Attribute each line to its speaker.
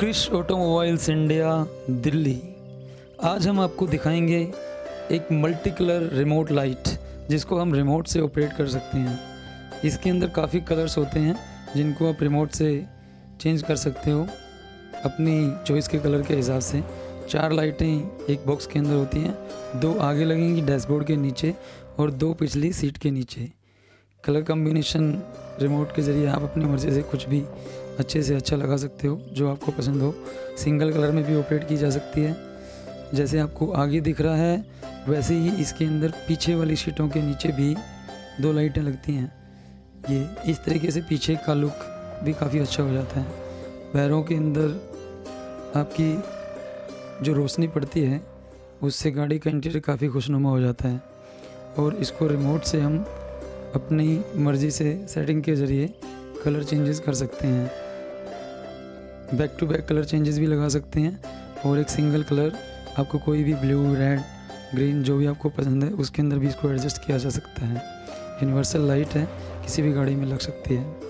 Speaker 1: Krrish automobiles India, Delhi. आज हम आपको दिखाएँगे एक मल्टी कलर रिमोट लाइट, जिसको हम रिमोट से ऑपरेट कर सकते हैं। इसके अंदर काफ़ी कलर्स होते हैं, जिनको आप रिमोट से चेंज कर सकते हो, अपनी चॉइस के कलर के हिसाब से। चार लाइटें एक बॉक्स के अंदर होती हैं, दो आगे लगेंगी डैशबोर्ड के नीचे और दो पिछली सीट के नीचे। कलर कम्बिनेशन रिमोट के ज़रिए आप अपनी मर्ज़ी से कुछ भी अच्छे से अच्छा लगा सकते हो, जो आपको पसंद हो। सिंगल कलर में भी ऑपरेट की जा सकती है। जैसे आपको आगे दिख रहा है, वैसे ही इसके अंदर पीछे वाली सीटों के नीचे भी दो लाइटें लगती हैं। ये इस तरीके से पीछे का लुक भी काफ़ी अच्छा हो जाता है। पैरों के अंदर आपकी जो रोशनी पड़ती है, उससे गाड़ी का इंटीरियर काफ़ी खुशनुमा हो जाता है। और इसको रिमोट से हम अपनी मर्ज़ी से सेटिंग के ज़रिए कलर चेंजेस कर सकते हैं। Back to back colour changes भी लगा सकते हैं और एक सिंगल कलर आपको कोई भी ब्लू रेड ग्रीन जो भी आपको पसंद है, उसके अंदर भी इसको एडजस्ट किया जा सकता है। यूनिवर्सल लाइट है, किसी भी गाड़ी में लग सकती है।